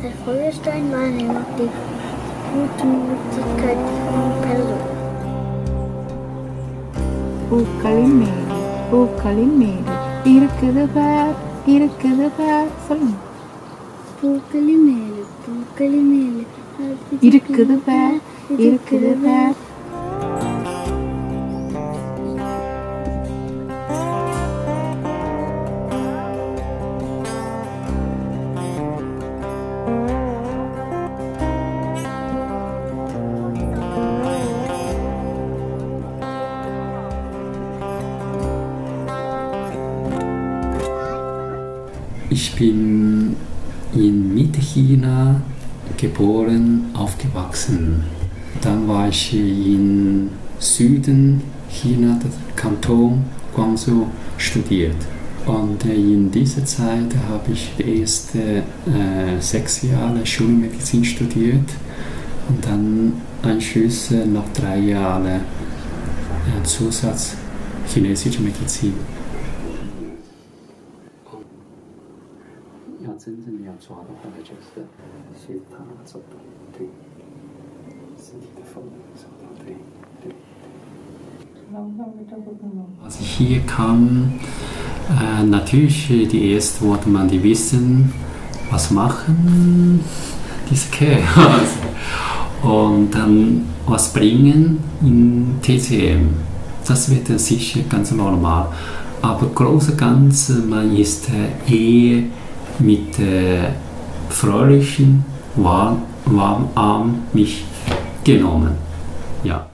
Der Feuerstein war immer die Gutmütigkeit von Person. பூக்களின் மேலே பூக்களின் மேலே இருக்குது பார் இருக்குது பார் சொல்லுங்க. பூக்களின் மேலே பூக்களின் மேலே இருக்குது பார் இருக்குது பார் Ich bin in Mitte-China geboren, aufgewachsen. Dann war ich in Süden China, der Kanton Guangzhou, studiert. Und äh, in dieser Zeit habe ich erst äh, sechs Jahre Schulmedizin studiert und dann anschließend noch drei Jahre äh, Zusatz chinesische Medizin. 要真正要抓的话呢，就是随着它走动，对，身体的风走动，对对。Als ich hier kam, äh, natürlich die ersten Worte man die wissen, was machen diese Kerl. Und dann was bringen in TCM. Das wird dann sicher ganz normal. Aber große Ganze, man ist äh, eher mit äh, fröhlichen, warm, warm Arm mich genommen. Ja.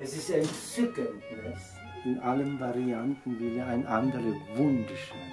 Es ist entzückend, nicht? in allen Varianten wieder ein anderer wunderschön.